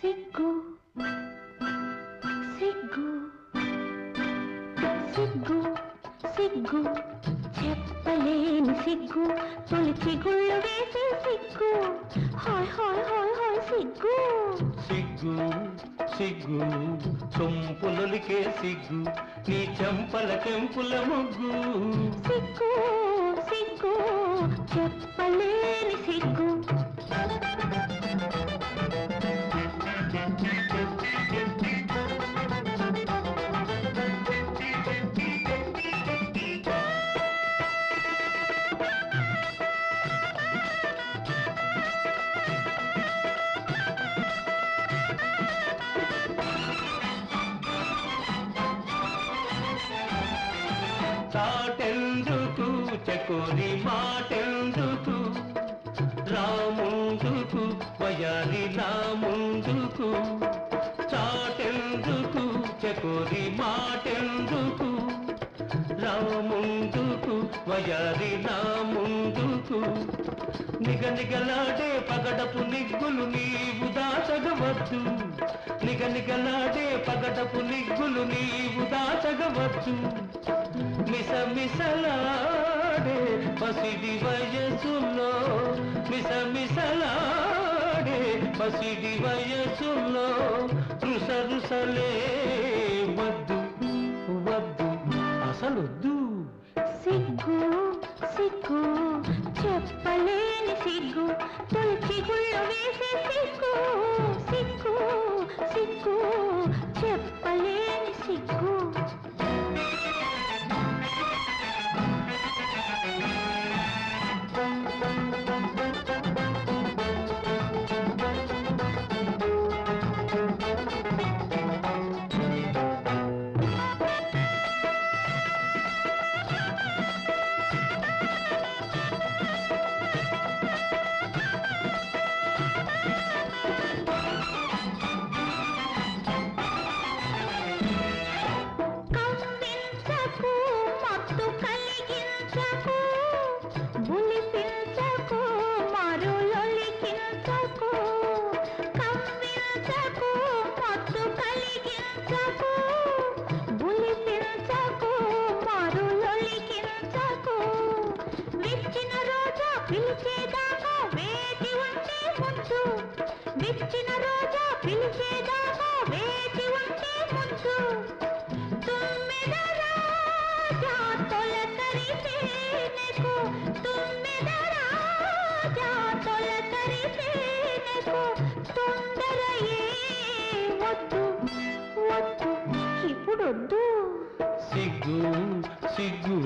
సిగ్గు సిగ్గు సిగ్గు సిగ్గు చెప్పలేని సిగ్గు తొలి చిగుళ్ళు వేసే సిగ్గు. హాయ్ హాయ్ హాయ్ హాయ్ సిగ్గు. సిగ్గు సిగ్గు సొంపులొలికే సిగ్గు నీ చెంపల కెంపుల ముగ్గు. సిగ్గు. చాటెందుకు చకోరి మాటెందుకు? రాముందుకు? వయాలి రాముందుకు? చాటెందుకు? చకోరి మాటెందుకు? రాముందుకు? వయాలి రాముందుకు? నిగనిగలాడే పగడపు నిగ్గులు నీవు దాచగవచ్చు. నిగనిగలాడే పగడపు నిగ్గులు నీవు దాచగవచ్చు. మిస మిసమిసలాడే పసిడి వయసులో మిసమిసలాడే పసిడి వయసులో. రుస రుసలే వద్దు వద్దు అసలొద్దు. సిగ్గు సిగ్గు సిగ్గు తొలి చిగుళ్ళు ఇప్పుడొద్దు సిగ్గు సిగ్గు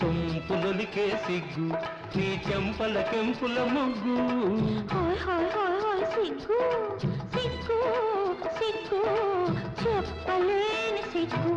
సొంపులొలికే సిగ్గు నీ చెంపల కెంపుల ముగ్గు. హాయ్ హాయ్ హాయ్ హాయ్ సిగ్గు సిగ్గు సిగ్గు చెప్పలేని సిగ్గు.